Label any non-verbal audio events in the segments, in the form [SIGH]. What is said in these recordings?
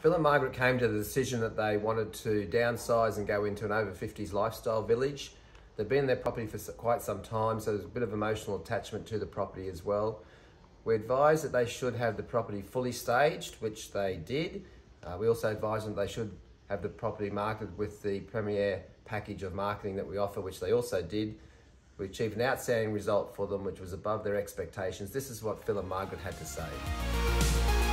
Phil and Margaret came to the decision that they wanted to downsize and go into an over 50s lifestyle village. They've been in their property for quite some time, so there's a bit of emotional attachment to the property as well. We advised that they should have the property fully staged, which they did. Uh, we also advised them they should have the property marketed with the premier package of marketing that we offer, which they also did. We achieved an outstanding result for them, which was above their expectations. This is what Phil and Margaret had to say.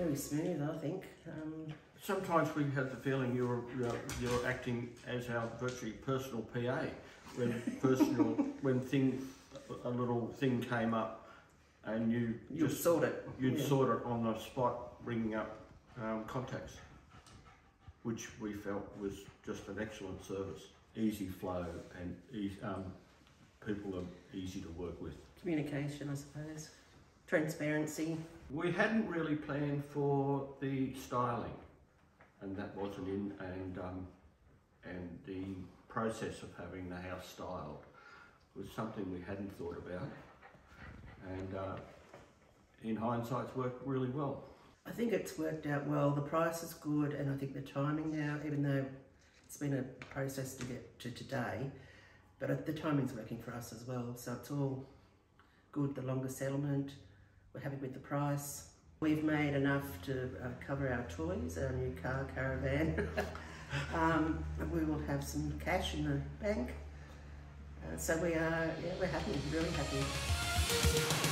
Very smooth, I think. Um, Sometimes we have the feeling you're, you're, you're acting as our virtually personal PA. When personal, when thing, a little thing came up, and you you just sort it. you'd yeah. sort it on the spot, bringing up um, contacts, which we felt was just an excellent service, easy flow, and easy, um, people are easy to work with. Communication, I suppose. Transparency. We hadn't really planned for the styling, and that wasn't in, and um, and the process of having the house styled was something we hadn't thought about, and uh, in hindsight, it's worked really well. I think it's worked out well. The price is good, and I think the timing now, even though it's been a process to get to today, but the timing's working for us as well. So it's all good. The longer settlement, we're happy with the price. We've made enough to uh, cover our toys, our new car, caravan. [LAUGHS] um, we will have some cash in the bank. Uh, so we are, yeah, we're happy, really happy.